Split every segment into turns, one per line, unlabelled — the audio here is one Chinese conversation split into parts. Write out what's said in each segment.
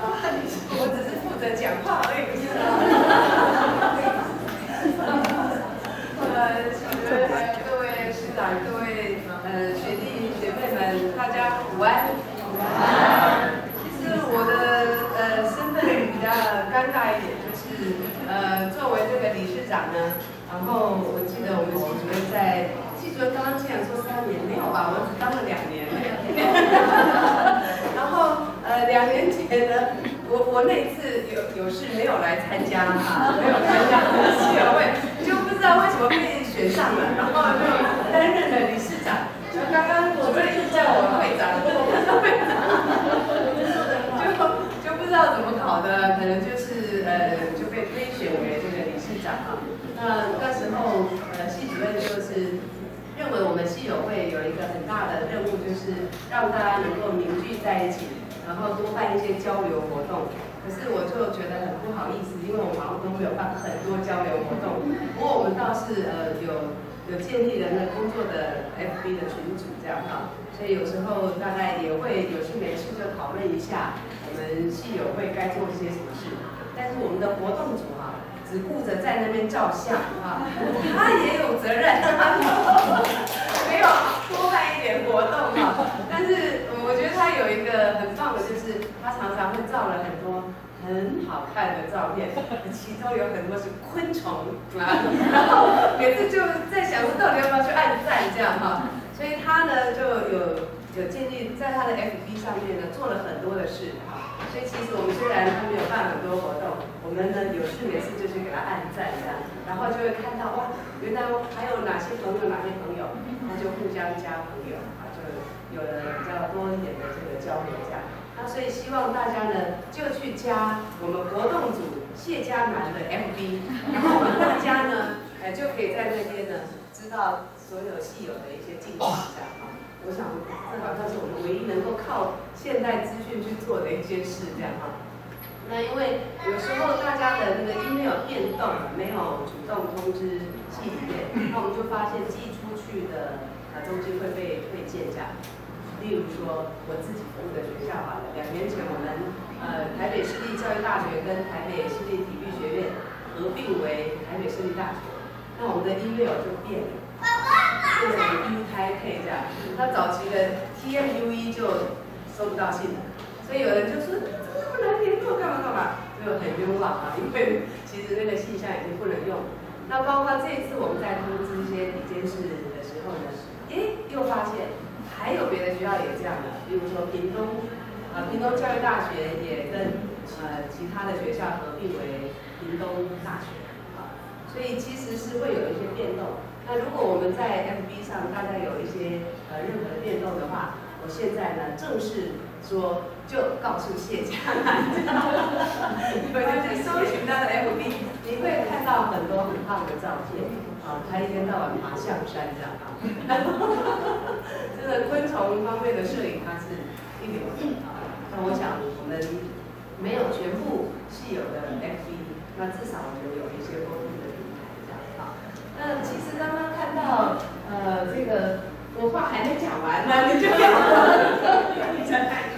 我只是负责讲话而已，不是吗？呃，各位师长、各位呃学弟学妹们，大家午安。午安。其实我的呃身份比较尴尬一点，就是呃作为这个理事长呢，然后我记得我们系主任在系主任刚刚竟然说三年没有吧，我只当了两年。两年前呢，我我那次有有事没有来参加哈，没有参加系友会，就不知道为什么被选上了，然后就担任了理事长。就刚刚我们一直叫我会长，我不是会长，就就不知道怎么搞的，可能就是呃就被推选为这个理事长啊。那那时候呃系主任就是认为我们系友会有一个很大的任务，就是让大家能够凝聚在一起，然后多办一些交流活动。可是我就觉得很不好意思，因为我们好像都没有办很多交流活动。不过我们倒是呃有。有建立人的工作的 FB 的群组这样哈，所以有时候大概也会有事没事就讨论一下我们系友会该做些什么事。但是我们的活动组啊，只顾着在那边照相啊，他也有责任，没有多办一点活动哈。但是他有一个很棒的，就是他常常会照了很多。很好看的照片，其中有很多是昆虫啊，然后每次就在想说到底要不要去按赞这样哈，所以他呢就有有建立在他的 FB 上面呢做了很多的事哈，所以其实我们虽然他没有办很多活动，我们呢有事没事就去给他按赞这样，然后就会看到哇，原来还有哪些朋友哪些朋友，那就互相加朋友啊，就有了比较多一点的这个交流这样。那所以希望大家呢，就去加我们活动组谢家南的 MB，然后我们大家呢，哎就可以在那边呢，知道所有戏友的一些进展这样哈。我想这好像是我们唯一能够靠现代资讯去做的一件事这样哈。那因为有时候大家的那个 email 变动，没有主动通知系里面，那我们就发现寄出去的呃东西会被推荐这样。例如说，我自己服务的学校好了，两年前我们呃台北市立教育大学跟台北市立体育学院合并为台北市立大学，那我们的 email 就变了，变成 U 台 K 这样。那早期的 TMUE 就收不到信了，所以有人就说怎么那么难联络，干嘛干嘛，就很冤枉啊，因为其实那个信箱已经不能用。那包括这一次我们在通知一些理监事的时候呢，诶，又发现。还有别的学校也这样的，比如说屏东，呃，屏东教育大学也跟呃其他的学校合并为屏东大学，啊，所以其实是会有一些变动。那如果我们在 FB 上大家有一些呃任何的变动的话，我现在呢正式说就告诉谢家，你们去搜寻他的 FB，你会看到很多很棒的照片。啊，他一天到晚爬象山这样啊，哈哈哈这个昆虫方面的摄影他是一流的啊。那我想我们没有全部系有的 FB，那至少我们有一些沟通的平台这样啊。那其实刚刚看到呃这个我话还没讲完呢，你就要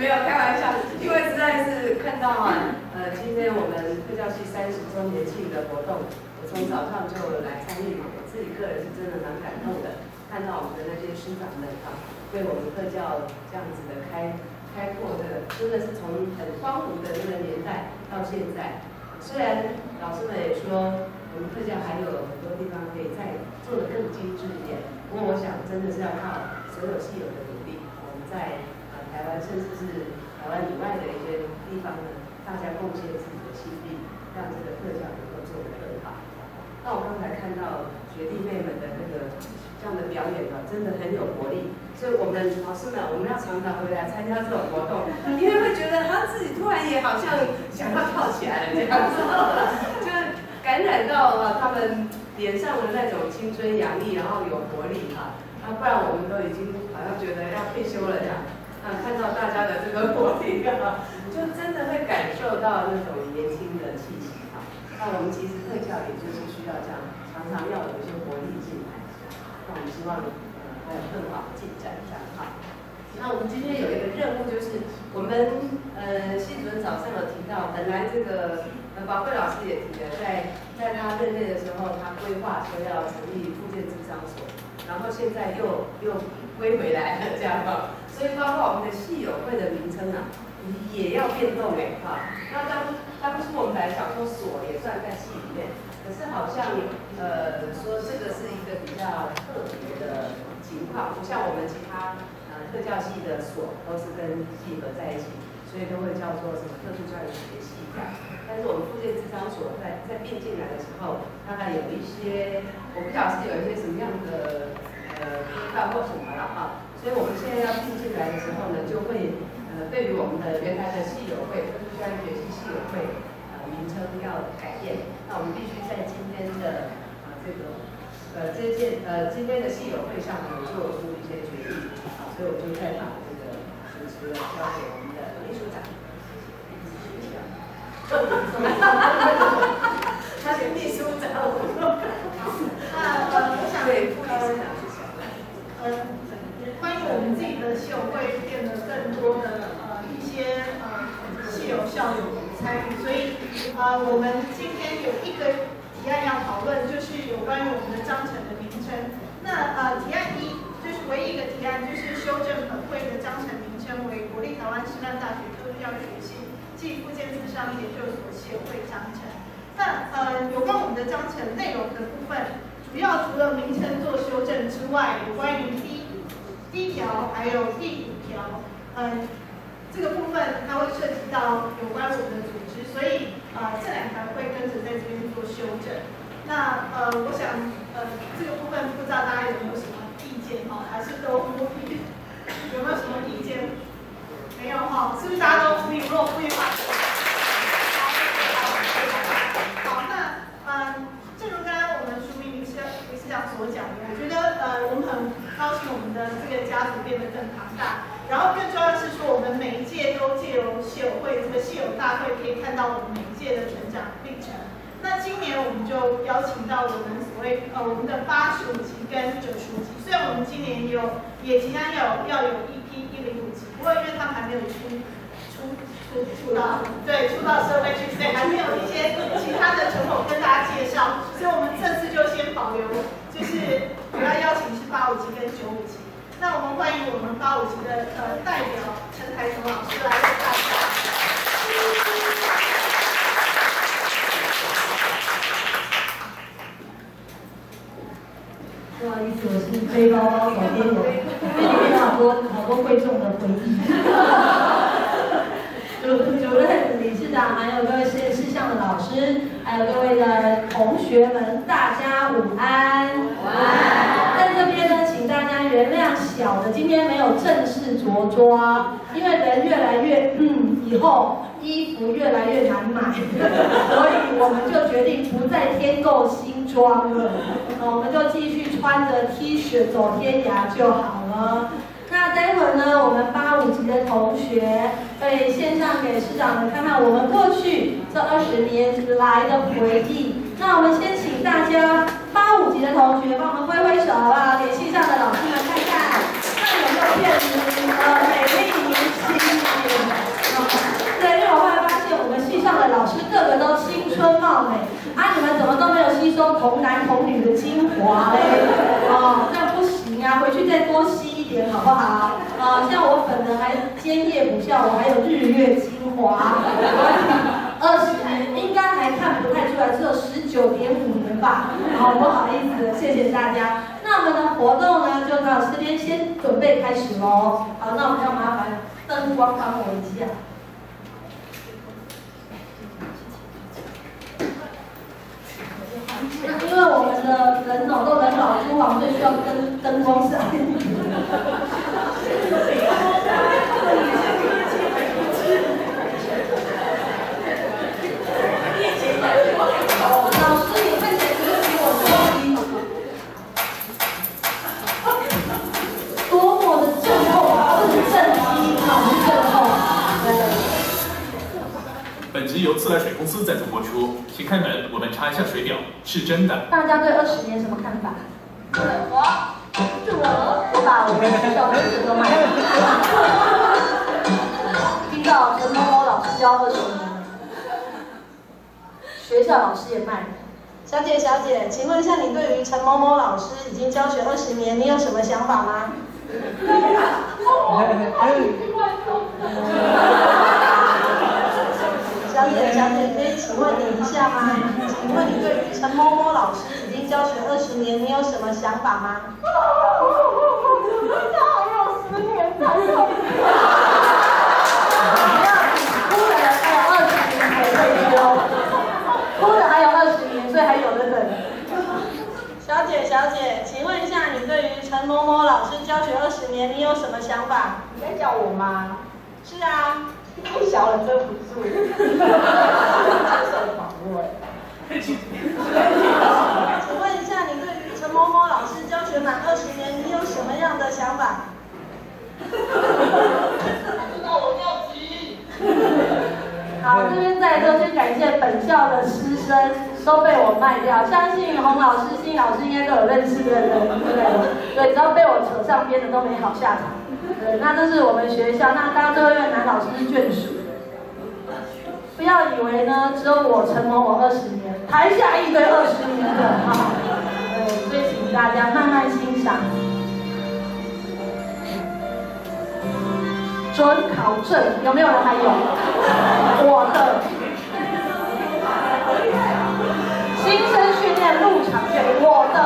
没有开玩笑，因为实在是看到啊呃今天我们特教系三十周年庆的活动。我从早上就来参与嘛，我自己个人是真的蛮感动的，看到我们的那些师长们啊，为我们特教这样子的开开阔的，真的是从很荒芜的那个年代到现在。虽然老师们也说我们特教还有很多地方可以再做的更精致一点，不过我想真的是要靠所有戏友的努力，我们在呃台湾甚至是台湾以外的一些地方呢，大家贡献自己的心力，让这个特效能够做得更好。那我刚才看到学弟妹们的那个这样的表演呢，真的很有活力。所以我们老师们，我们要常常回来参加这种活动，因为会觉得他自己突然也好像想要跳起来了这样子，就感染到了他们脸上的那种青春洋溢，然后有活力哈。那不然我们都已经好像觉得要退休了这样。那看到大家的这个活力啊，就真的会感受到那种年轻的气息哈。那我们其实特教也就是需要这样，常常要有一些活力进来。那我们希望呃还有更好的进展这样哈。那我们今天有一个任务，就是我们呃系主任早上有提到，本来这个呃宝贵老师也提了，在在他任内的时候，他规划说要成立附件智商所，然后现在又又归回来了这样哈，所以包括我们的系友会的名称啊，也要变动哎哈。那当当初我们本来想说所也算在系里面，可是好像呃说这个是一个比较特别的情况，不像我们其他呃。特教系的所都是跟系合在一起，所以都会叫做什么特殊教育学系这样。但是我们附件智商所在在并进来的时候，大概有一些，我不晓得是有一些什么样的呃规范或什么了哈。所以我们现在要并进来的时候呢，就会呃对于我们的原来的系友会特殊教育学系系友会呃名称要改变。那我们必须在今天的啊这个呃这件呃今天的系友会上呢做出一些决定。所以我就再把这个主持交给我们的秘书长。
そうです。暨附件智商研究所协会章程。那呃，有关我们的章程内容的部分，主要除了名称做修正之外，有关于第第一条还有第五条，嗯，这个部分它会涉及到有关我们的组织，所以呃，这两条会跟着在这边做修正。那呃，我想呃，这个部分不知道大家有没有什么？好，还是都呼吁，有没有什么意见？没有哈，是不是大家都呼吁？如果呼吁话，好，那嗯，正如刚刚我们书明理事理事长所讲的，我觉得呃，我们很高兴我们的这个家族变得更庞大，然后更重要的是说，我们每一届都借由系友会这个系友大会，可以看到我们每一届的成长历程。那今年我们就邀请到我们所谓呃我们的八十五级跟九十五级，虽然我们今年有也即将要要有一批一零五级，不过因为他们还没有出出出出道对出道社会去，所以还没有一些其他的成果跟大家介绍，所以我们这次就先保留，就是主要邀请是八五级跟九五级。那我们欢迎我们八五级的呃代表陈台成老师来为大家。
不好意思，我是背包包手边有，里面好多好多贵重的回忆。主主任、理事长，还有各位实验室项的老师，还有各位的同学们，大家午安。午安。在这边呢，请大家原谅小的今天没有正式着装，因为人越来越嗯，以后衣服越来越难买，所以我们就决定不再添购新装了，我们就继续穿着 T 恤走天涯就好了。那待会呢，我们八五级的同学会献上给师长们看看我们过去这二十年来的回忆。那我们先请大家八五级的同学帮我们挥挥手好不好？给系上的老师们美丽的美丽明星姐，对，因为我后来发现我们系上的老师个个都青春貌美啊，你们怎么都没有吸收童男童女的精华呢？哦，那不行啊，回去再多吸一点好不好？啊，像我本人还兼夜不觉，我还有日月精华。二十年应该还看不太出来，只有十九点五年吧。好，不好意思，谢谢大家。那我们的活动呢，就到这边先准备开始喽。好，那我们要麻烦灯光帮我一下。因为我们的人脑都人老珠黄，所以需要灯灯光闪。
由自来水公司赞助播出，请开门，我们查一下水表，是真的。
大家对二十年什么看法？
我，是我。
把我们学校的书都卖了。听到陈某某老师教二十年了，学校老师也卖了。小姐，小姐，请问一下，你对于陈某某老师已经教学二十年，你有什么想法吗？小姐，小姐，可以请问你一下吗？请问你对于陈某某老师已经教学二十年，你有什么想法吗？哭的还有二十年才退休，哭的还有二十年，所以还有的等。小姐，小姐，请问一下，你对于陈某某老师教学二十年，你有什么想法？
你在叫我吗？
是啊，
太小了，遮不住。接受访问。
请问一下，你对于陈某某老师教学满二十年，你有什么样的想法？
那我要急。
好，这边在座先感谢本校的师生都被我卖掉，相信洪老师、辛老师应该都有认识的人，对不对？对，只要被我扯上边的都没好下场。对，那这是我们学校，那刚刚最后一位男老师是眷属。不要以为呢，只有我承蒙我二十年，台下一堆二十年的哈。对，所以请大家慢慢欣赏。准考证有没有人还有？我的新生训练入场券，我的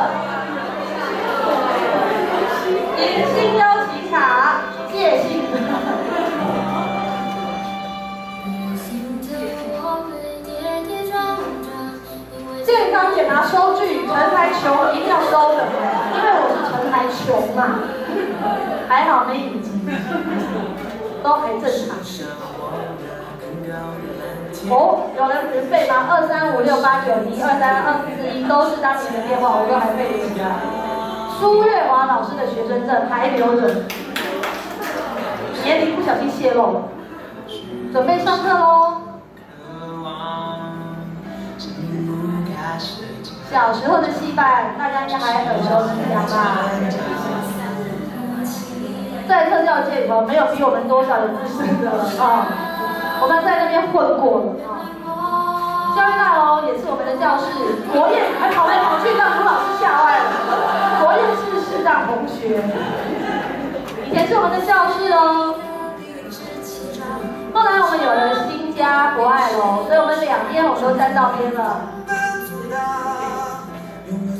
健康检查收据，陈台琼一定要收的，因为我是陈台琼嘛，还好没隐疾，都还正常。哦，有人直背吗？二三五六八九一，二三二四一都是当年的电话，我都还背得起来。苏月华老师的学生证还留着，年龄不小心泄露了，准备上课喽。小时候的戏班，大家应该还很熟悉吧？在特教界里头，没有比我们多少有知识的啊！我们在那边混过了啊！教育大楼也是我们的教室，国宴还跑来跑去，让朱老师吓坏了。国宴是师长同学，以前是我们的教室哦。后来我们有了新家博爱楼，所以我们两边我们都沾到边了。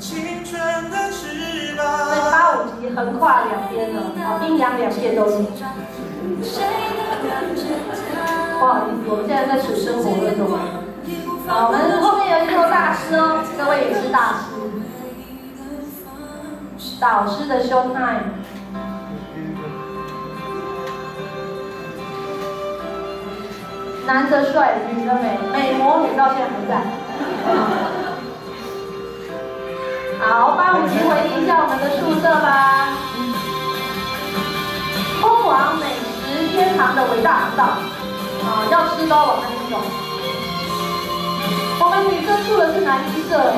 所以八五级横跨两边的，啊，阴阳两边都有。不好意思，我们现在在水生活当中。好，我们后面有一座大师哦，各位也是大师，导师的 show time。男的帅，女的美，美魔女到现在还在。好，八五级回忆一下我们的宿舍吧。通往美食天堂的伟大航道，啊，要吃都往那边走。我们女生住的是男一社，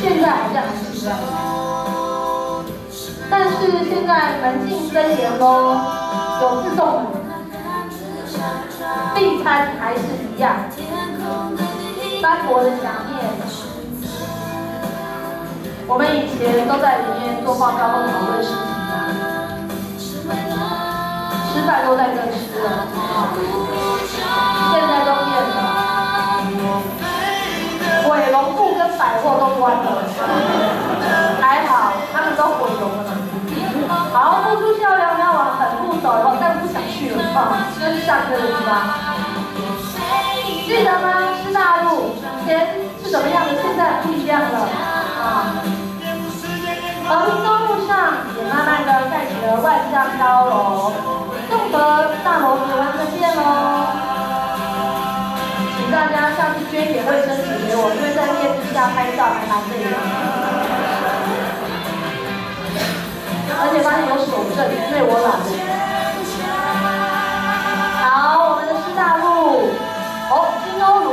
现在好像还是这样。但是现在门禁森严喽，有自动门。订餐还是一样，斑驳的墙面，我们以前都在里面做报告或讨论事情吃饭都在这吃了，现在都变了，鬼龙铺跟百货都关了，还好他们都毁容了。好，付出校园要往本部走，但不想去了啊，这是上课的地方。记得吗？是大陆以前是怎么样的，现在不一样了啊。和平东路上也慢慢的盖起了万丈高楼，综合大楼指纹的见喽。请大家下次捐点卫生纸给我，因为在电视下拍照还蛮累的。而且发现有手震，因为我懒。好，我们的师大路，哦，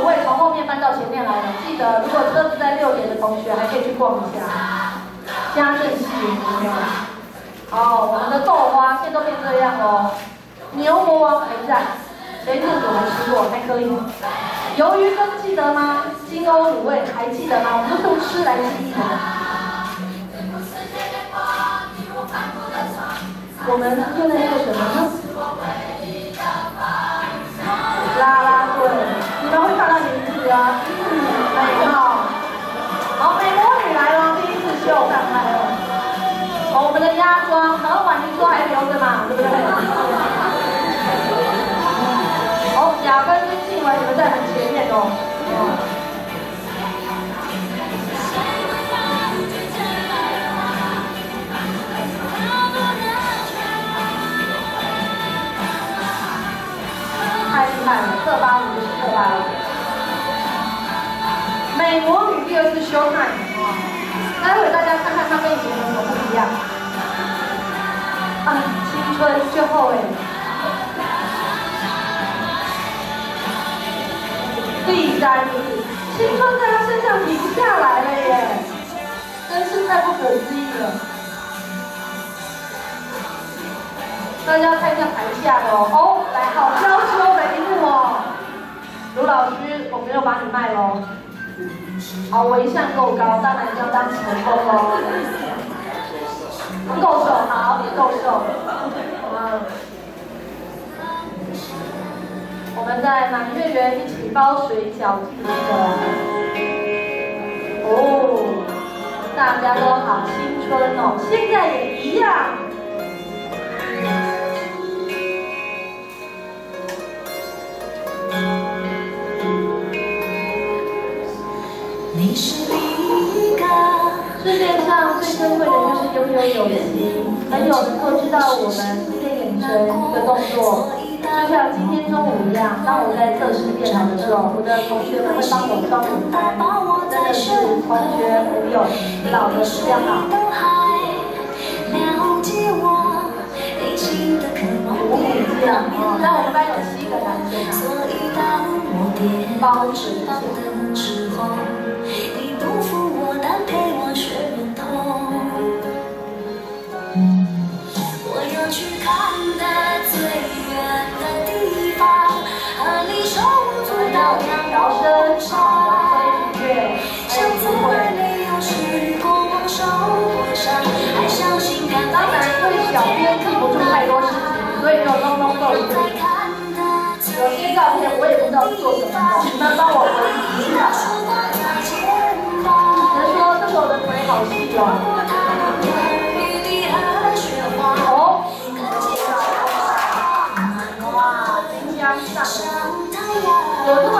金欧卤味从后面搬到前面来了。记得，如果车子在六点的同学，还可以去逛一下。家政系有没有？哦，我们的豆花现在都变这样哦。牛魔王还在，前阵子我还吃过，还可以。鱿鱼羹记得吗？金欧卤味还记得吗？我们都用吃来记忆的。我们又在做什么呢？啦啦，好，美魔女来了，第一次秀上来了。我们的鸭妆，然后婉婷说还留着嘛，对不对？哦，雅芬跟静雯你们在很前面哦。太厉害了，特八五就是特八五。美魔女第二次修奈，待会大家看看她跟以前有什么不一样。啊，青春最后哎，第三次，青春在她身上停不下来了耶，真是太不可思议了。大家看一下台下的哦，哦，来，好娇羞的一幕哦。卢老师，我没有把你卖喽。好，我一向够高，当然要当前锋喽。够瘦，好，你够瘦。我们在满月圆一起包水饺，记得。哦，大家都好青春哦，现在也一样。世界上最珍贵的就是拥有友情，朋友能够知道我们一个眼神、的。动作，就像今天中午一样，当我在测试电脑的时候，我的。同学们会帮我装午餐，真的是同学朋友，老的。非常好。
我内心的。渴望
五笔记啊，那我们班有七个男生啊，
我跌
包
倒陪我要去看的最远的地方，和你手足。没有试过往受过伤，还相信看
当然，因为小编记不住太多事情，所以就通通够一
在
遍。
看的
有些照片我也不知道是做什么，你们帮我回忆一下。我的腿好细哦。
雨滴和雪花，
哦，
可见
哇，冰箱上
上太阳。
有这么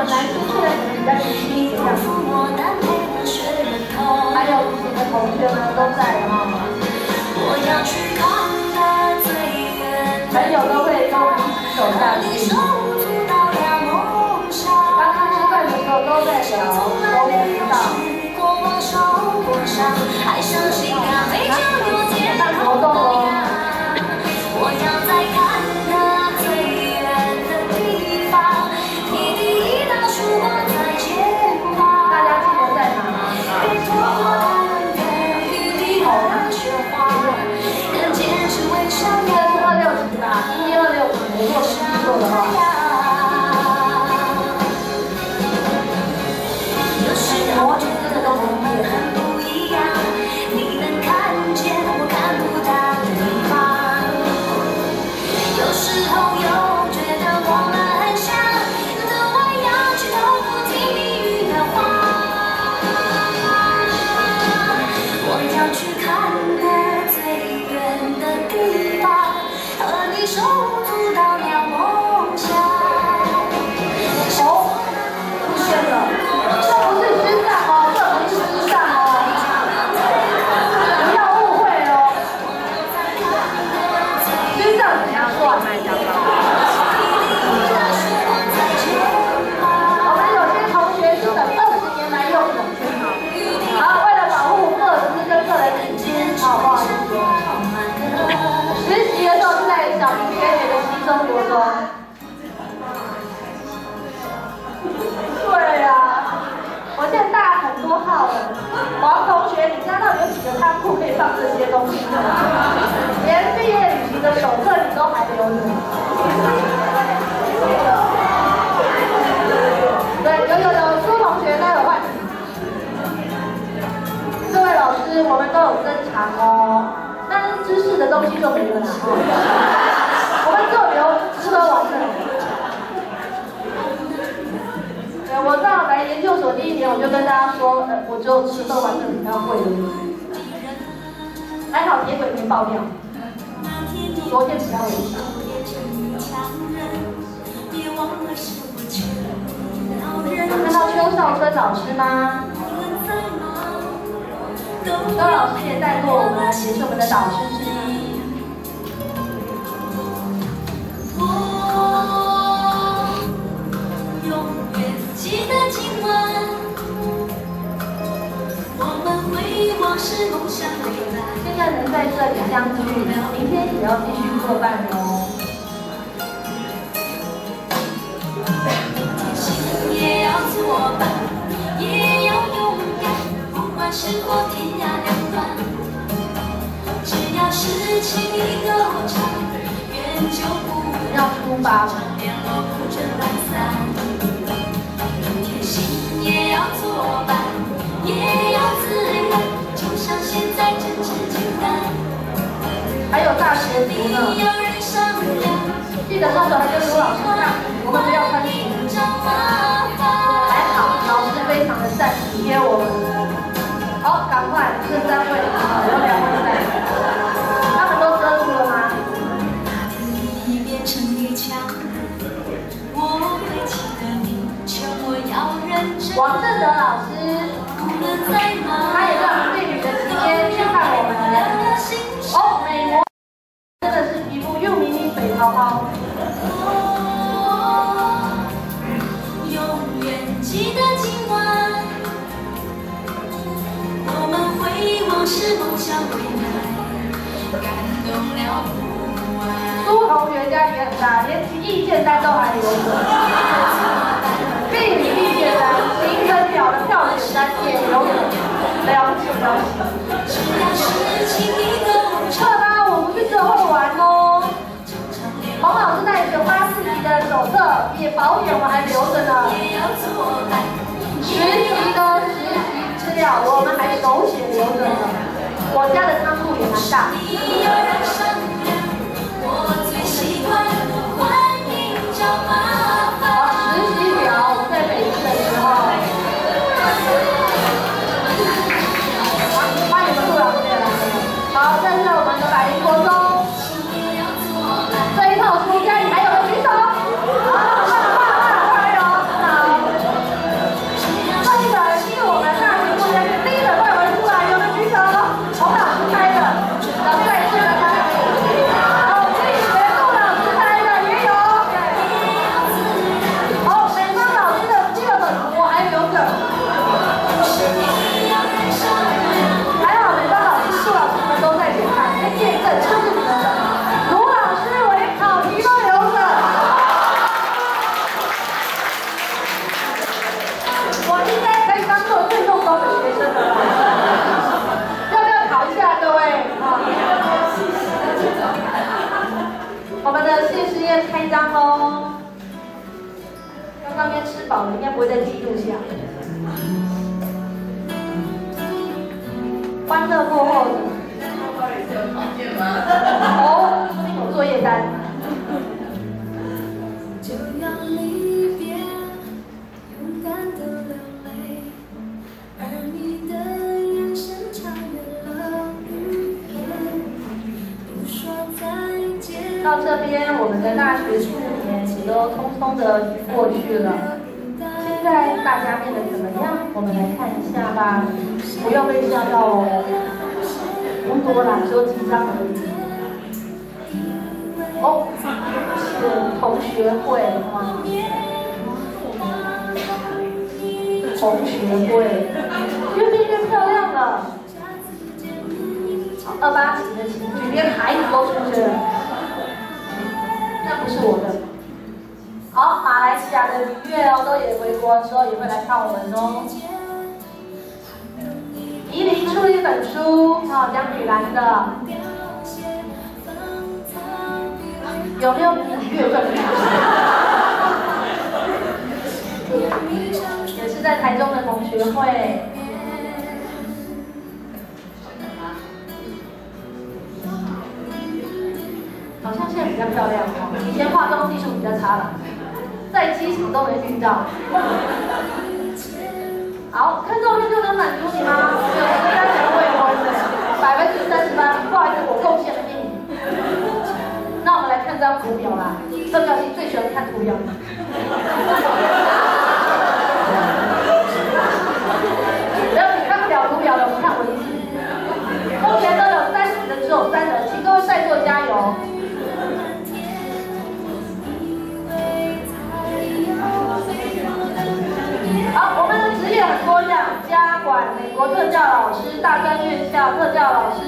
们男生虽然比较年轻一点，
候，我但陪我学忍痛。
还有以前的同学们都在哈，
我要去看的最远的
朋友都会跟我们一起走下
你
去。
手足到了梦乡。
刚刚吃饭的时候都在聊，都不知道。
过往受过伤，还相信咖啡就有天
活动哦。如果没记错的话。
我们都
有珍藏哦，但是知识的东西就没了哦。我们就留吃喝玩乐。对，我到来研究所第一年，我就跟大家说，呃，我就吃喝玩乐比较会的。还好铁轨没爆掉，昨天比较危险。看到邱少春老师吗？高老师也带过我们，也是我们的导师之一。现在能在这里相聚，明天也要继续作伴哦。
是否天涯两端，只要是情谊够长，缘就不
要出发了。
联络不准懒散。明天心也要作伴，也要自然，就像现在真挚简单。
还有大学族呢，记得那时候还跟卢老师讲，我们不要穿裙子。
找麻烦。
还好，老师非常的善体贴我们。好，赶快，这三位啊，有两位在，他们都遮住了吗？
你变成女强人，我会记得你，劝我要认真。
王正德老师，他也在我们队旅的期间去看我们。哦，美国真的是皮肤又明明水泡泡。苏同学家也很大，连意见单都还留着。病理意见单、行程表的票选单也留着，了解了解。
只要是情谊够
撤吧，我不是只会玩哦。洪老师那里有八四级的手册，也保险我还留着呢。
也要作伴。
实习的实习资料我们还手写留着呢。我家的仓库也蛮大。较漂亮，以前化妆技术比较差了，在机场都没遇到。好，看照片就能满足你吗？有三成未婚的，百分之三十八，不好意思，我贡献了给你。那我们来看这张图表啦，特表系最喜欢看图表。只要你看不了图表的，我们看文字。目前都有三十的，只有三人，美国特教老师、大专院校特教老师、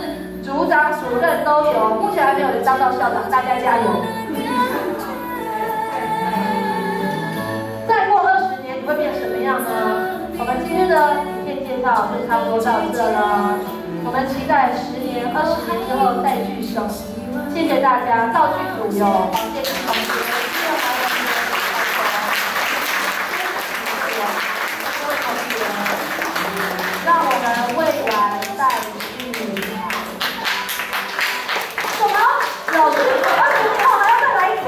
组长、主任都有。目前还没有人当到校长，大家加油。再过二十年，你会变什么样呢？我们今天的影片介绍就差不多到这了。我们期待十年、二十年之后再聚首。谢谢大家，道具组有黄建平同学。让我们未来再续。什么？老师，二十五号还要再来一次？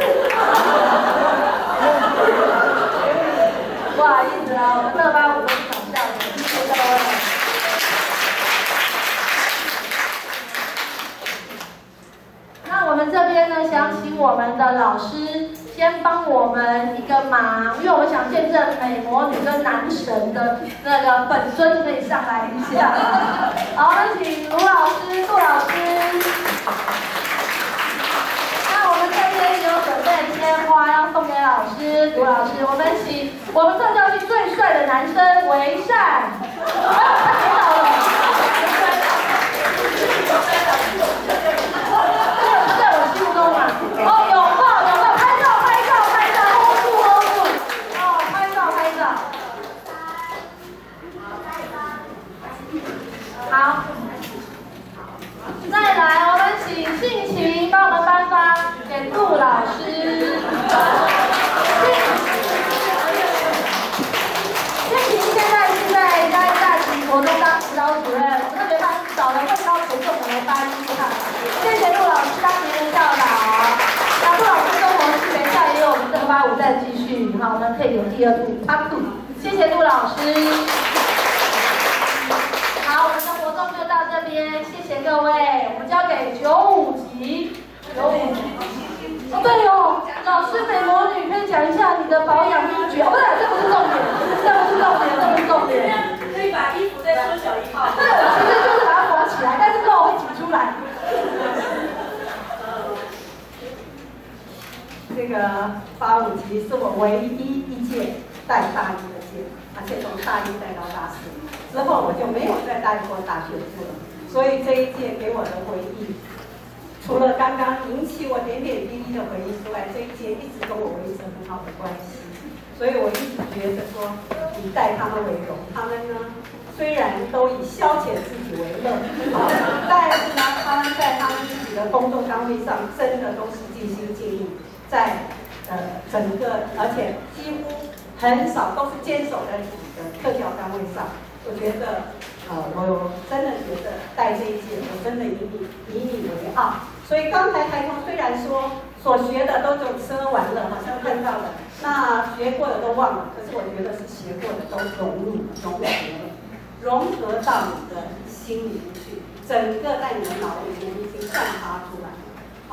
不好意思啊，我们乐八五都是搞笑的，谢谢各位。那我们想请我们的老师先帮我们一个忙，因为我们想见证美魔女跟男神的那个本尊可以上来一下。好，我们请卢老师、杜老师。那我们这边有准备鲜花要送给老师、卢老师，我们请我们特教系最帅的男生为善。
合到你的心里面去，整个在你的脑里面已经散发出来。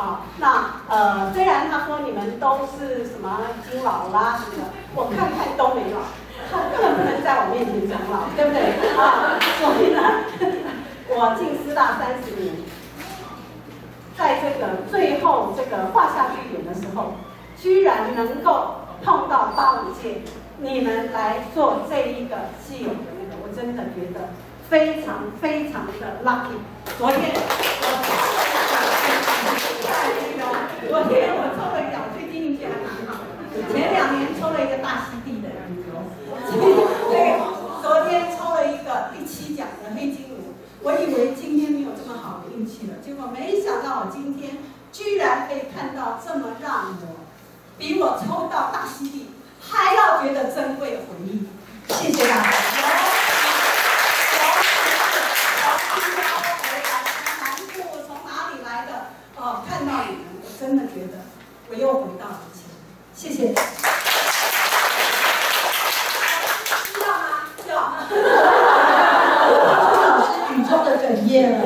啊，那呃，虽然他说你们都是什么金老啦什么的，我看看都没老，他根本不能在我面前讲老，对不对？啊，所以呢，我进师大三十年，在这个最后这个画下句点的时候，居然能够碰到八五届你们来做这一个稀有的那个，我真的觉得非常非常的 lucky。昨天，我
昨天我抽
了一奖，最近运气还蛮好。
前两年
抽了一个
大溪地的
金牛，对，昨天抽了一个第七奖的黑金牛。我以为今天没有这么好的运气了，结果没想到我今天居然可以看到这
么让
我比
我抽到
大溪地还要觉得珍贵回忆。谢谢大家。真的觉得我又回到了以前。谢谢。知道吗？知道。老师语中的哽咽了。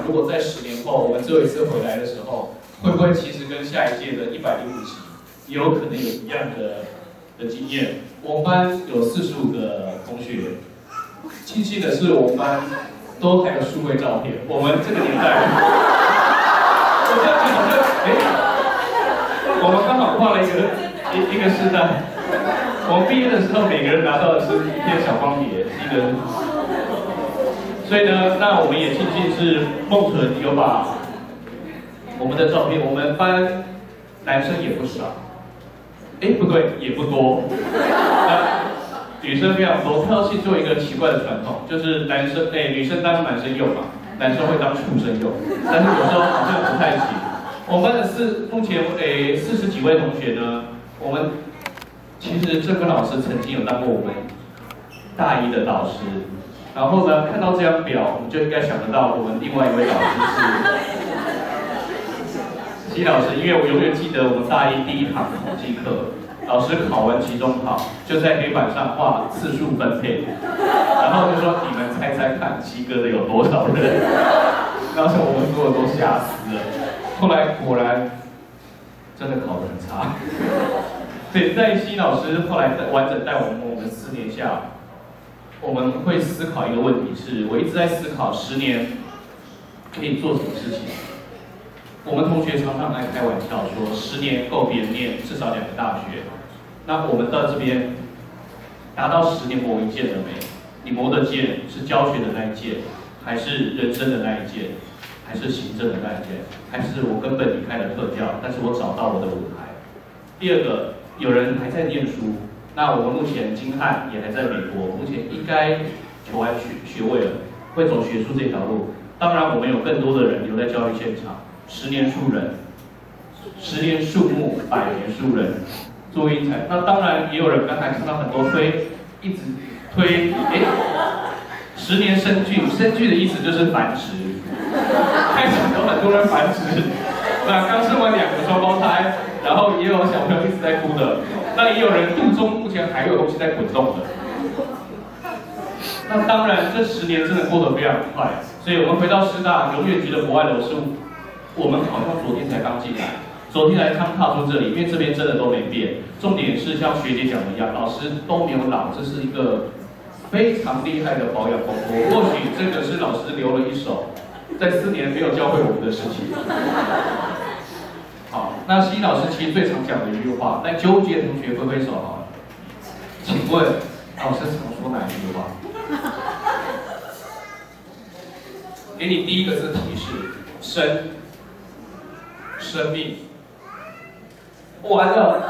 想，如果在十年后我们最后一次回来的时候，会不会其实跟下一届的一百零五级也有可能有一样的的经验？我们班有四十五个同学，庆幸的是我们班都还有数位照片，我们这个年代，我这样讲好像哎。我们刚好跨了一个一一个时代。我们毕业的时候，每个人拿到的是一片小光碟，一个。所以呢，那我们也庆幸是梦纯有把我们的照片，我们班男生也不少，哎，不对，也不多，女生非常多。他要去做一个奇怪的传统，就是男生哎，女生当男生用嘛，男生会当畜生用，但是有时候好像不太行。我们班的四目前诶四十几位同学呢，我们其实这个老师曾经有当过我们大一的导师，然后呢看到这张表，我们就应该想得到我们另外一位老师是西老师，因为我永远记得我们大一第一堂统计课，老师考完期中考就在黑板上画次数分配，然后就说你们猜猜看及格的有多少人，当时我们所有都吓死了。后来果然真的考得很差，所以在西老师后来完整带我们我们四年下，我们会思考一个问题，是我一直在思考十年可以做什么事情。我们同学常常爱开玩笑说，十年够别人念至少两个大学。那我们到这边达到十年磨一剑了没？你磨的剑是教学的那一剑，还是人生的那一剑？还是行政的那一件，还是我根本离开了特教，但是我找到我的舞台。第二个，有人还在念书，那我们目前金汉也还在美国，目前应该求完学学位了，会走学术这条路。当然，我们有更多的人留在教育现场，十年树人，十年树木，百年树人，做英才。那当然，也有人刚才看到很多推，一直推，哎，十年生聚，生聚的意思就是繁殖。开始有很多人繁殖，那刚生完两个双胞胎，然后也有小朋友一直在哭的，那也有人肚中目前还有东西在滚动的。那当然，这十年真的过得非常快，所以我们回到师大，永远觉得博爱楼是我们好像昨天才刚进来，昨天才刚踏出这里，因为这边真的都没变。重点是像学姐讲的一样，老师都没有老，这是一个非常厉害的保养功夫。或许这个是老师留了一手。在四年没有教会我们的事情。好，那西老师其实最常讲的一句话，来纠结同学挥挥手好了。请问老师常说哪一句话？给你第一个字提示：生，生命。完了，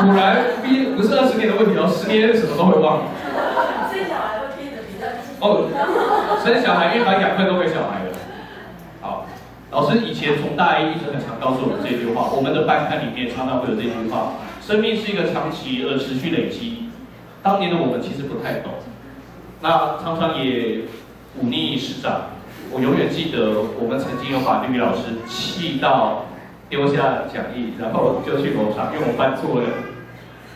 果 然毕不是二十年的问题哦，十年什么都会忘。哦，生小孩，因为把养分都给小孩老师以前从大一一直很常告诉我们这句话，我们的班刊里面常常会有这句话：生命是一个长期而持续累积。当年的我们其实不太懂，那常常也忤逆师长。我永远记得，我们曾经有把绿老师气到丢下讲义，然后就去楼上，因为我们班做了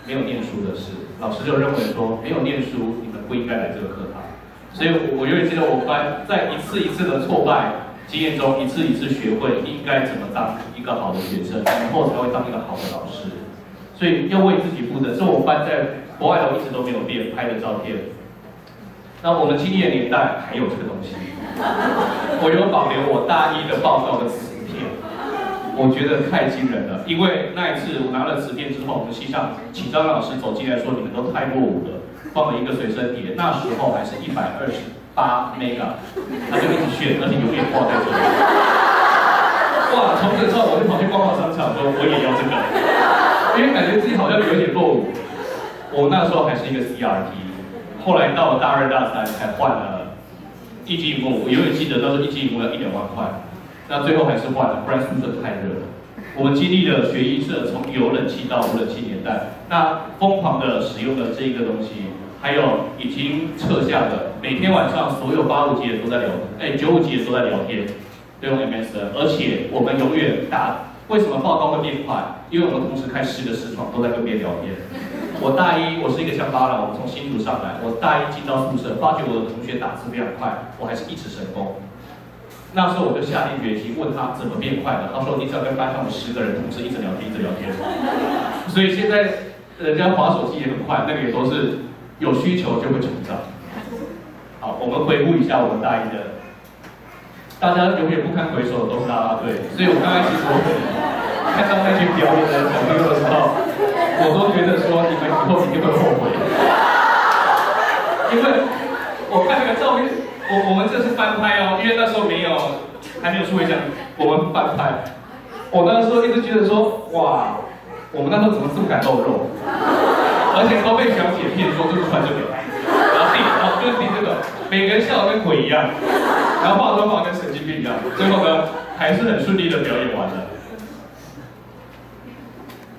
没有念书的事，老师就认为说没有念书，你们不应该来这个课堂。所以，我我永远记得我们班在一次一次的挫败经验中，一次一次学会应该怎么当一个好的学生，以后才会当一个好的老师。所以要为自己负责。这我们班在国外我一直都没有变拍的照片。那我们青年年代还有这个东西。我有保留我大一的报告的磁片，我觉得太惊人了。因为那一次我拿了磁片之后，我们系上请张老师走进来说：“你们都太落伍了。”放了一个随身碟，那时候还是一百二十八 mega，他就一直炫，而且永远挂在这里。哇！从此之后我就跑去光华商场说我也要这个，因为感觉自己好像有点落伍。我那时候还是一个 CRT，后来到了大二大三才换了一 G 荧幕，我永远记得那时候一 G 荧幕要一两万块，那最后还是换了，不然宿舍太热了。我们经历了学医社从有冷气到无冷气年代，那疯狂的使用了这个东西，还有已经撤下的，每天晚上所有八五级的都在聊，哎九五级的都在聊天，都用 MSN，而且我们永远打。为什么报告会变快？因为我们同时开十个视窗，都在跟别人聊天。我大一，我是一个乡巴佬，我从新竹上来，我大一进到宿舍，发觉我的同学打字非常快，我还是一直神功。那时候我就下定决心问他怎么变快的，他说你只要跟班上的十个人同时一直聊天，一直聊天。所以现在人家滑手机也很快，那个也都是有需求就会成长。我们回顾一下我们大一的。大家永远不堪回首的都是啦啦队，所以我刚才其实我看到那群表演的小朋友的时候，我都觉得说你们以后一定会后悔，因为我看那个照片，我我们这是翻拍哦，因为那时候没有还没有出一下，我们翻拍，我那时候一直觉得说哇，我们那时候怎么这么敢露肉，而且都被小姐骗说就是穿这个，然后递哦就是递这个，每个人笑得跟鬼一样。然后化妆化跟神经病一样，最后呢还是很顺利的表演完了。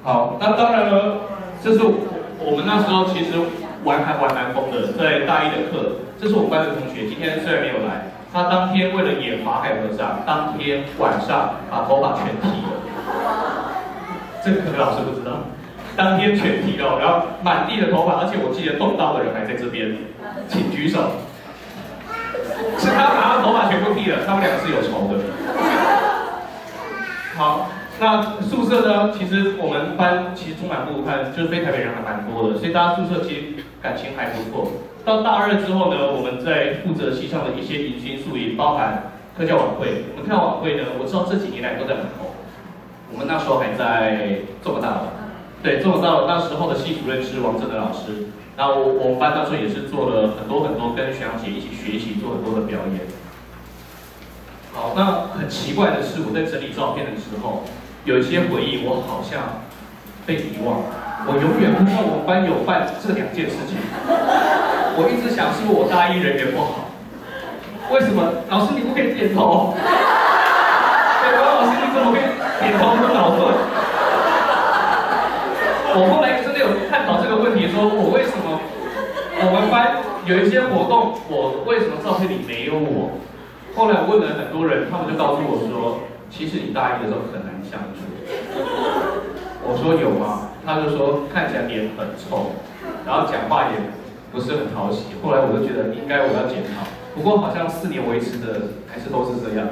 好，那当然呢，这是我们那时候其实玩还玩蛮疯的，在大一的课，这是我们班的同学，今天虽然没有来，他当天为了演法海和尚，当天晚上把头发全剃了。这个可能老师不知道，当天全剃了，然后满地的头发，而且我记得动到的人还在这边，请举手。是他把他头发全部剃了，他们俩是有仇的。好，那宿舍呢？其实我们班其实充满不看，就是非台北人还蛮多的，所以大家宿舍其实感情还不错。到大二之后呢，我们在负责系上的一些迎新宿营，包含科教晚会。我们科教晚会呢，我知道这几年来都在门口。我们那时候还在这么大楼，对，这么大楼那时候的系主任是王正德老师。那我我们班当时也是做了很多很多跟学长姐一起学习，做很多的表演。好，那很奇怪的是，我在整理照片的时候，有一些回忆我好像被遗忘。我永远不知道我们班有办这两件事情。我一直想，是不是我大一人缘不好？为什么？老师你不可以点头。对，老师你怎么可以点头不脑断？我后来。探讨这个问题，说我为什么我们班有一我为什么照片里没有我？后来我问了很多人，他们就告诉我说，其实你大一的时候很难相处。我说有吗？他就说看起来脸很臭，然后讲话也不是很讨喜。后来我就觉得应该我要检讨，不过好像四年维持的还是都是这样。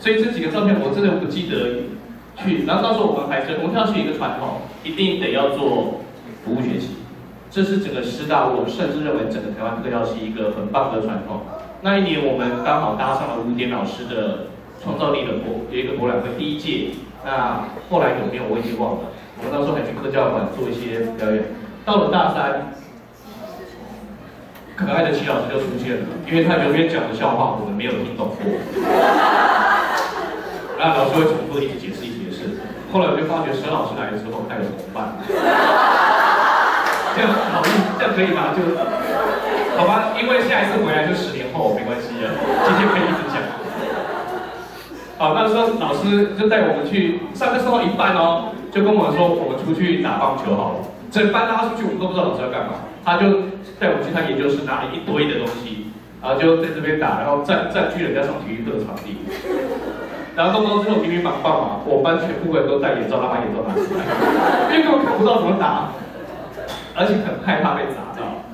所以这几个照片我真的不记得去。然后到时候我们还是我们要去一个传统，一定得要做。服务学习，这是整个师大，我甚至认为整个台湾特教是一个很棒的传统。那一年我们刚好搭上了吴典老师的创造力的博有一个博览会第一届，那后来有没有我已经忘了。我们到时候还去科教馆做一些表演。到了大三，可爱的齐老师就出现了，因为他永远讲的笑话我们没有听懂过，那老师会重复一直解释一直解释。后来我就发觉沈老师来的时候，他有同伴。这样，可以吗？就好吧，因为下一次回来就十年后，没关系了。今天可以一直讲。好，那时候老师就带我们去上课，上到一半哦，就跟我们说，我们出去打棒球好了。整班拉出去，我们都不知道老师要干嘛。他就带我们去他研究室，拿了一堆的东西，然后就在这边打，然后占占据人家上体育课的场地。然后动动之后，乒乒乓乓嘛，我班全部人都戴眼罩，他把眼罩拿出来，因为根本看不到怎么打。而且很害怕被砸到，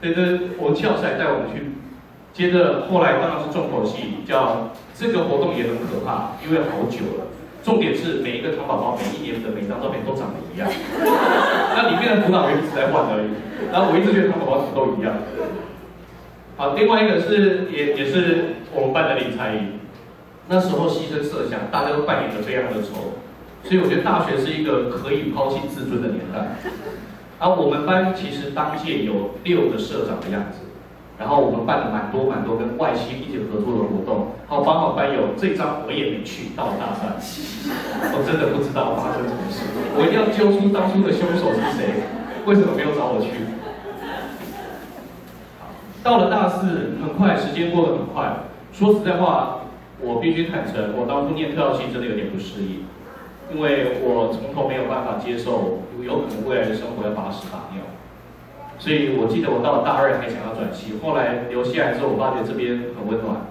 对对，我教授带我们去，接着后来当然是重头戏，叫这个活动也很可怕，因为好久了。重点是每一个糖宝宝每一年的每张照片都长得一样，那里面的辅导员一直在换而已。然后我一直觉得糖宝宝都一样。好，另外一个是也也是我们班的李才英，那时候牺牲设想，大家都扮演的非常的丑，所以我觉得大学是一个可以抛弃自尊的年代。然后我们班其实当届有六个社长的样子，然后我们办了蛮多蛮多跟外系一起合作的活动。好，刚好班有这张我也没去到大三，我真的不知道发生什么事，我一定要揪出当初的凶手是谁，为什么没有找我去？到了大四，很快时间过得很快。说实在话，我必须坦诚，我当初念特教系真的有点不适应，因为我从头没有办法接受有可能未来的生活要把屎把尿，所以我记得我到了大二还想要转系，后来留下来之后，我发觉这边很温暖，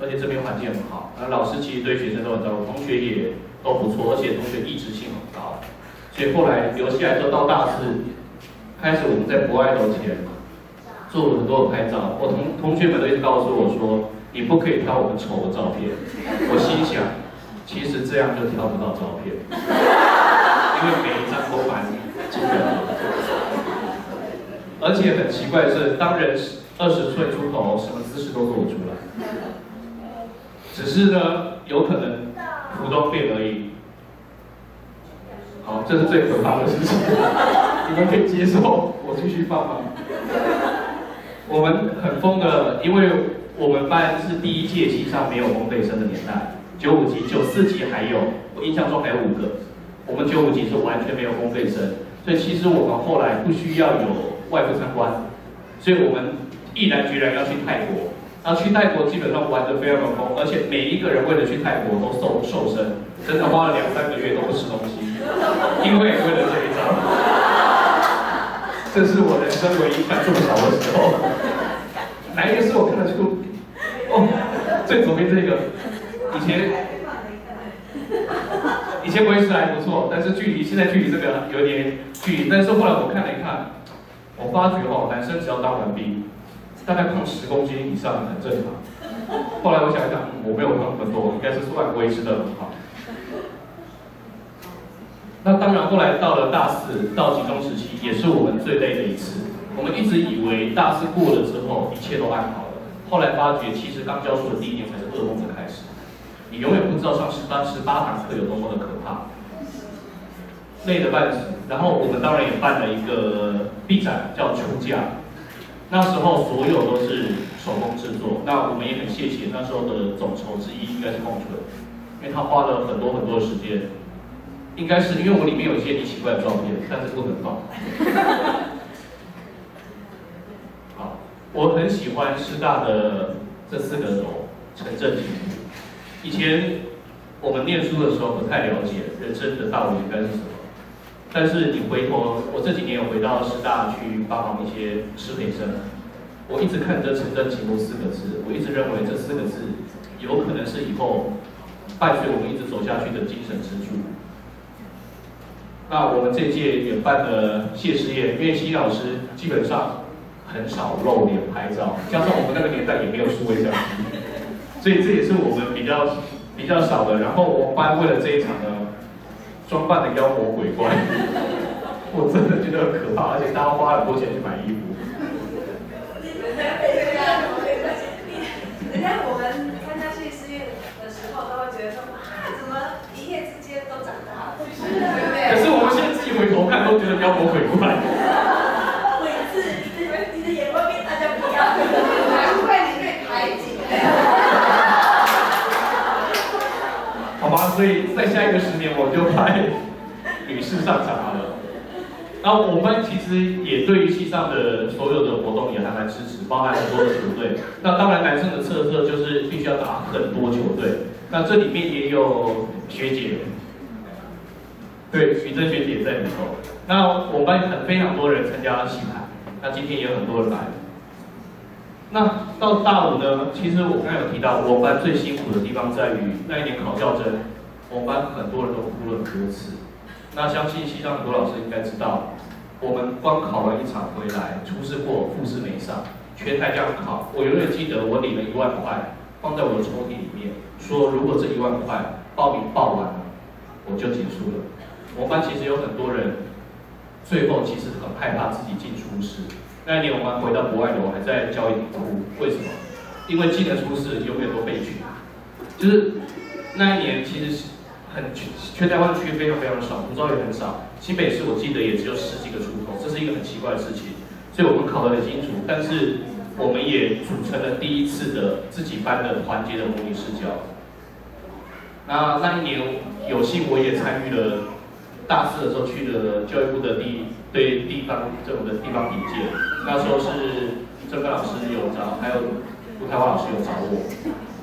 而且这边环境很好，那老师其实对学生都很照顾，同学也都不错，而且同学意志性很高，所以后来留下来之后到大四，开始我们在博爱楼前做了很多的拍照，我同同学们都一直告诉我说。你不可以挑我们丑的照片，我心想，其实这样就挑不到照片，因为每一张都蛮精的。而且很奇怪的是，当人二十岁出头，什么姿势都做得出来，只是呢，有可能服装变而已。好，这是最可怕的事情，你们可以接受我继续放吗？我们很疯的，因为。我们班是第一届系上没有公费生的年代，九五级、九四级还有，我印象中还有五个。我们九五级是完全没有公费生，所以其实我们后来不需要有外部参观，所以我们毅然决然要去泰国。然后去泰国基本上玩的非常的疯，而且每一个人为了去泰国都瘦瘦身，真的花了两三个月都不吃东西，因为为了这一张。这是我人生唯一看这么少的时候。哪一个是我看得出？哦，最左边这个，以前以前维持还不错，但是距离现在距离这个有点距离。但是后来我看了一看，我发觉哦，男生只要当完兵，大概胖十公斤以上很正常。后来我想想，我没有胖那么多，应该是算维持的很好。那当然，后来到了大四到集中时期，也是我们最累的一次。我们一直以为大四过了之后，一切都安好了。后来发觉，其实刚教书的第一年才是噩梦的开始。永远不知道上十八十八堂课有多么的可怕，累得半死。然后我们当然也办了一个 B 展，叫出家。那时候所有都是手工制作。那我们也很谢谢那时候的总筹之一，应该是孟春，因为他花了很多很多时间。应该是因为我里面有一些你奇怪的照片，但是不能放。好我很喜欢师大的这四个楼，城镇景。以前我们念书的时候不太了解人生的道理应该是什么，但是你回头，我这几年有回到师大去帮忙一些师培生，我一直看着城镇景路四个字，我一直认为这四个字有可能是以后伴随我们一直走下去的精神支柱。那我们这届也办了谢师宴，因为西老师基本上。很少露脸拍照，加上我们那个年代也没有数位相机，所以这也是我们比较比较少的。然后我们班为了这一场呢，装扮的妖魔鬼怪，我真的觉得很可怕，而且大家花很多钱去买衣服。
人家我们参加的时候，都会觉得说啊，怎么一夜之间都长大了？可
是我们现在自己回头看，都觉得妖魔鬼怪。所以在下一个十年，我们就派女士上场好了。那我们其实也对于系上的所有的活动也还蛮支持，包含很多的球队。那当然，男生的特色就是必须要打很多球队。那这里面也有学姐，对，徐真学姐在里头。那我们班很非常多人参加戏台，那今天也有很多人来。那到大五呢？其实我刚才有提到，我们班最辛苦的地方在于那一年考教真，我们班很多人都哭了很多次。那相信西藏很多老师应该知道，我们光考完一场回来，初试过，复试没上，全台这样考。我永远记得我领了一万块放在我的抽屉里面，说如果这一万块报名报完了，我就结束了。我们班其实有很多人，最后其实很害怕自己进初试。那一年我们回到国外的，我，还在教育哭，为什么？因为进了初试永远都被拒，就是那一年其实是 很全台湾区非常非常少，护照也很少。新北市我记得也只有十几个出口，这是一个很奇怪的事情。所以我们考得很清楚，但是我们也组成了第一次的自己班的团结的模拟试教。那那一年有幸我也参与了大四的时候去了教育部的第对地方政府的地方引荐。那时候是郑根老师有找，还有吴台华老师有找我，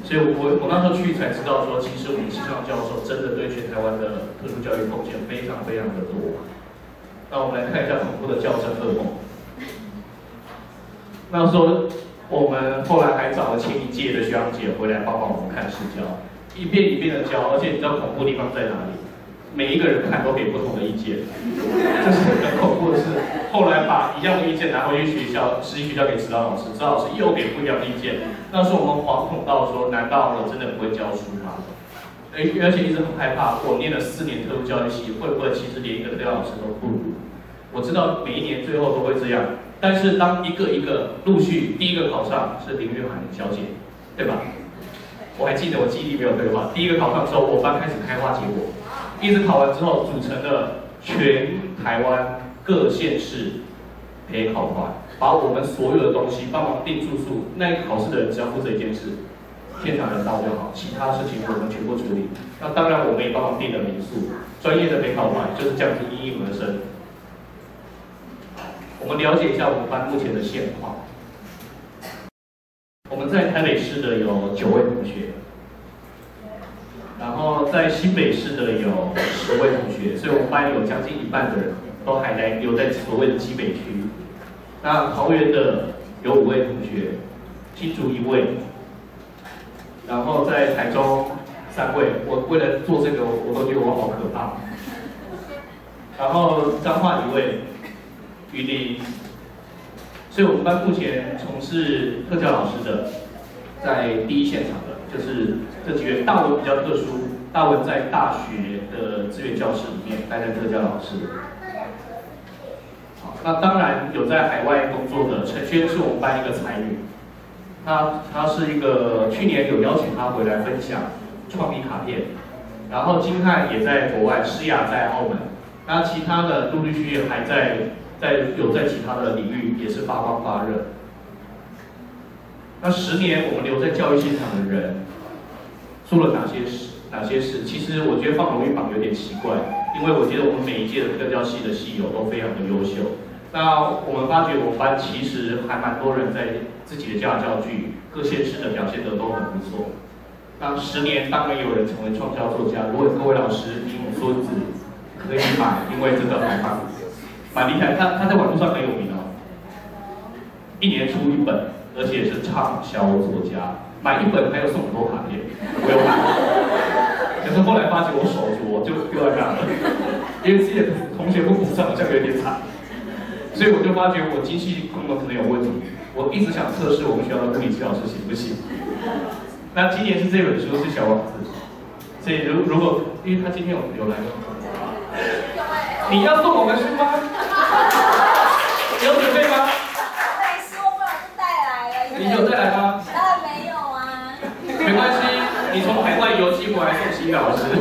所以我我我那时候去才知道说，其实我们西昌教授真的对全台湾的特殊教育贡献非常非常的多。那我们来看一下恐怖的叫声噩梦。那时候我们后来还找了前一届的学长姐回来帮帮我们看试教，一遍一遍的教，而且你知道恐怖地方在哪里？每一个人看都给不同的意见，这是很恐怖的事。后来把一样的意见拿回去学校，实习学校给指导老师，指导老师又给不一样的意见。那时候我们惶恐到说，难道我真的不会教书吗？而而且一直很害怕，我念了四年特殊教育系，会不会其实连一个特教老师都不如？我知道每一年最后都会这样，但是当一个一个陆续，第一个考上是林月涵小姐，对吧？我还记得我记忆力没有对话，第一个考上之后，我班开始开花结果，一直考完之后，组成了全台湾各县市陪考团，把我们所有的东西帮忙订住宿，那考试的人只要负责一件事，天长人到就好，其他事情我们全部处理。那当然我们也帮忙订了民宿，专业的陪考团就是这样子应运而生。我们了解一下我们班目前的现况。我们在台北市的有九位同学，然后在新北市的有十位同学，所以我们班有将近一半的人都还在留在所谓的基北区。那桃园的有五位同学，新竹一位，然后在台中三位。我为了做这个，我都觉得我好可怕。然后彰化一位，余林。所以我们班目前从事特教老师的，在第一现场，就是这几位。大文比较特殊，大文在大学的资源教室里面担任特教老师。好，那当然有在海外工作的陈轩是我们班一个才女，他他是一个去年有邀请他回来分享创意卡片，然后金汉也在国外，诗雅在澳门，那其他的陆陆续续还在。在有在其他的领域也是发光发热。那十年我们留在教育现场的人做了哪些事？哪些事？其实我觉得放荣誉榜有点奇怪，因为我觉得我们每一届的特教系的系友都非常的优秀。那我们发觉我们班其实还蛮多人在自己的家教具各县市的表现得都很不错。那十年当然有人成为创教作家，如果各位老师你有孙子可以买，因为真的很棒。蛮厉害，他他在网络上很有名哦，一年出一本，而且是畅销作家，买一本还有送很多卡片，我有买。可是后来发觉我手拙，就丢在那了，因为自己的同学不补上，好像有点惨，所以我就发觉我机器功能可能有问题。我一直想测试我们学校的物理治疗师行不行。那今年是这本书是小王子，所以如如果因为他今天有有来吗？你要送我们书吗？有准备吗？
没说，不然就带来了。
你有再来吗？
当然没有啊。
没关系，你从海外邮寄过来送新老师。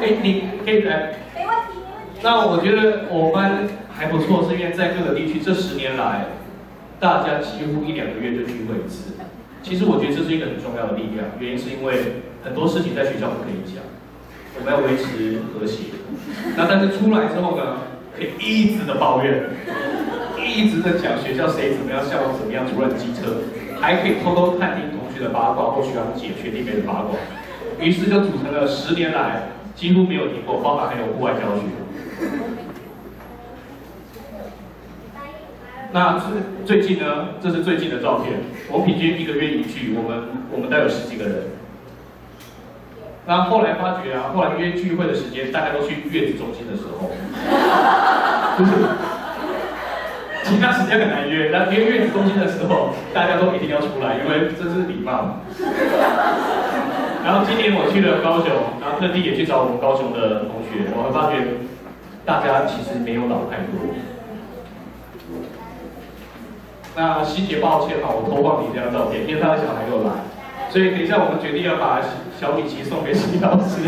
哎，你可以来。
没问题，没问题。
那我觉得我班还不错，是因为在各个地区这十年来，大家几乎一两个月就聚会一次。其实我觉得这是一个很重要的力量，原因是因为很多事情在学校不可以讲。我们要维持和谐，那但是出来之后呢，可以一直的抱怨，一直的讲学校谁怎么样，校长怎么样，主任机车，还可以偷偷探听同学的八卦或学长姐、学弟妹的八卦，于是就组成了十年来几乎没有停过，包含还有户外教学。那最最近呢，这是最近的照片，我们平均一个月一聚，我们我们都有十几个人。那后来发觉啊，后来约聚会的时间，大家都去月子中心的时候，其他时间很难约。那约月子中心的时候，大家都一定要出来，因为这是礼貌。然后今年我去了高雄，然后特地也去找我们高雄的同学，我会发觉大家其实没有老太多。那希姐抱歉哈，我偷放你这张照片，因为他的小孩又来。所以等一下，我们决定要把小米奇送给徐老师。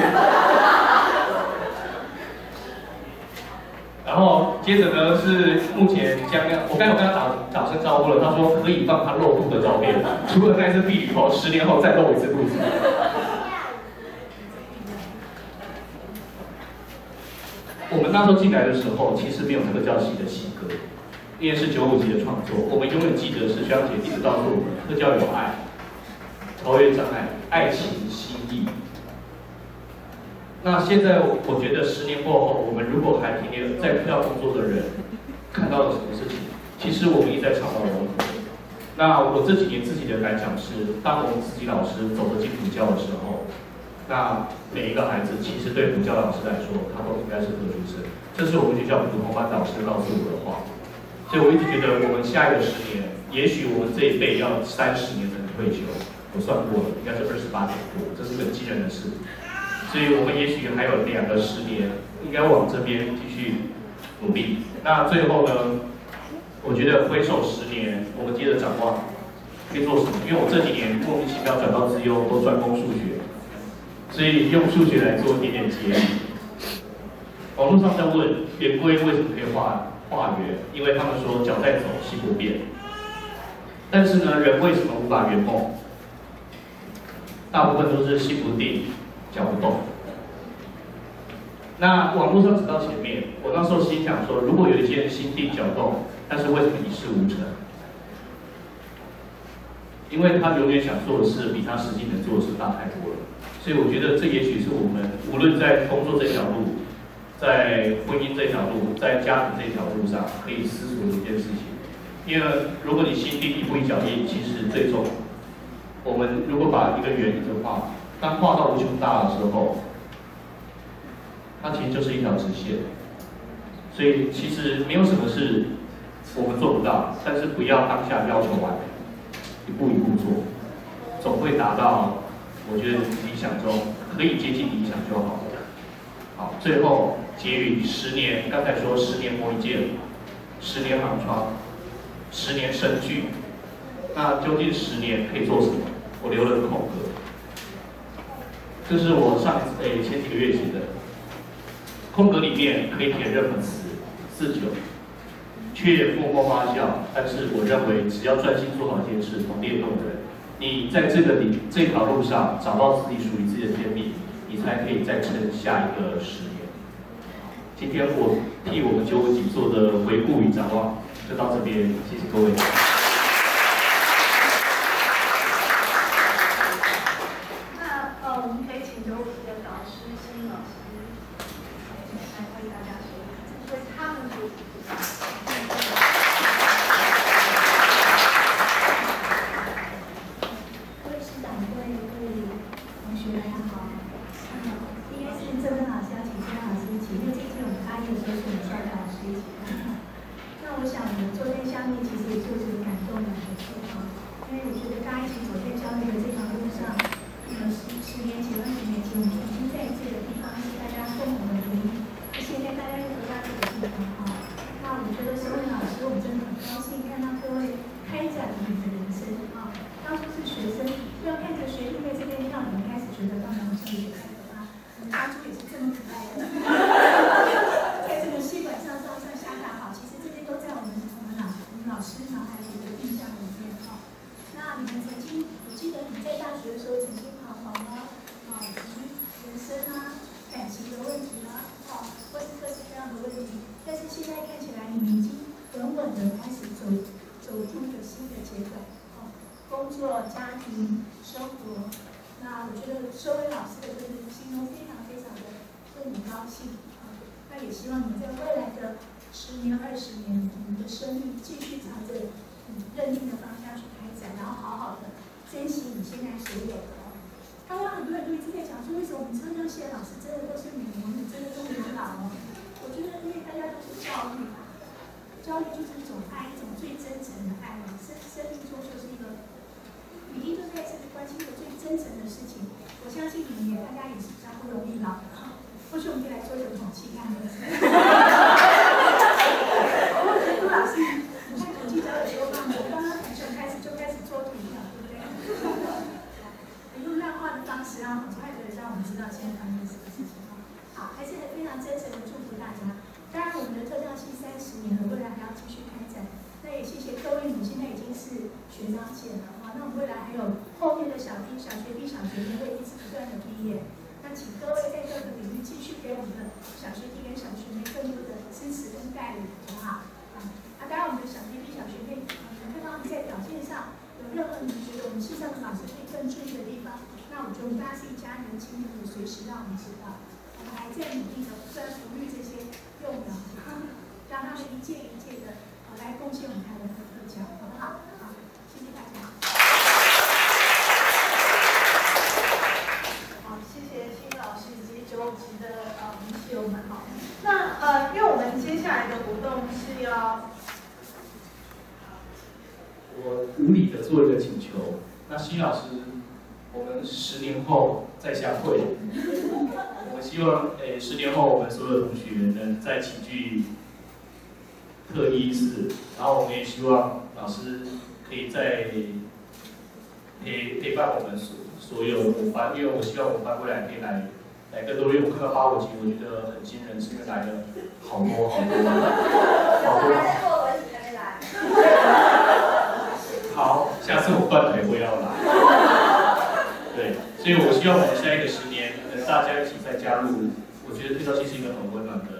然后接着呢是目前将要，我刚才跟他打打声招呼了，他说可以放他露肚的照片，除了那一次毕业后，十年后再露一次肚子。我们那时候进来的时候，其实没有那个教系的习格，因为是九五级的创作，我们永远记得是学长姐一直告诉我们，这叫有爱，超越障碍，爱情心意。那现在我觉得十年过后，我们如果还停留在科教工作的人，看到了什么事情？其实我们一直在找到融合。那我这几年自己的感想是，当我们自己老师走得进补教的时候，那每一个孩子其实对补教老师来说，他都应该是特殊生。这是我们学校普通班导师告诉我的话。所以我一直觉得，我们下一个十年，也许我们这一辈要三十年才能退休。我算过了，应该是二十八点多，这是个惊人的事。所以我们也许还有两个十年，应该往这边继续努力。那最后呢，我觉得回首十年，我们接着展望可以做什么？因为我这几年莫名其妙转到自优，都专攻数学，所以用数学来做一点点结语。网络上在问圆规为什么可以画？画圆，因为他们说脚在走，心不变。但是呢，人为什么无法圆梦？大部分都是心不定，脚不动。那网络上只到前面，我那时候心想说，如果有一些人心定脚动，但是为什么一事无成？因为他永远想做的事比他实际能做的事大太多了。所以我觉得这也许是我们无论在工作这条路。在婚姻这条路，在家庭这条路上，可以思索的一件事情。因为如果你心地一步一脚印，其实最终，我们如果把一个圆一直画，当画到无穷大的时候，它其实就是一条直线。所以其实没有什么是我们做不到，但是不要当下要求完美，一步一步做，总会达到我觉得理想中可以接近理想就好了。好，最后。结语十年，刚才说十年磨一剑，十年寒窗，十年生聚，那究竟十年可以做什么？我留了个空格，这是我上诶前几个月写的，空格里面可以填任何词，四九，却默默发笑。但是我认为，只要专心做好一件事，同列动人，你在这个里这条路上找到自己属于自己的天命，你才可以再撑下一个十年。今天我替我们九五级做的回顾与展望就到这边，谢谢各位。
那呃，因为我们接下来的活动是要。
我无理的做一个请求，那新老师，我们十年后再相会。我希望，诶，十年后我们所有同学能再齐聚特一室，然后我们也希望老师可以再陪陪伴我们所所有五班，因为我希望五班未来可以来来更多，因为我看到八五级，我觉得很惊人，是因为来了好多好多好多。我来好，下次我换台我要来。对，所以我希望我们下一个十年，能，大家一起再加入。我觉得这条其实是一个很温暖的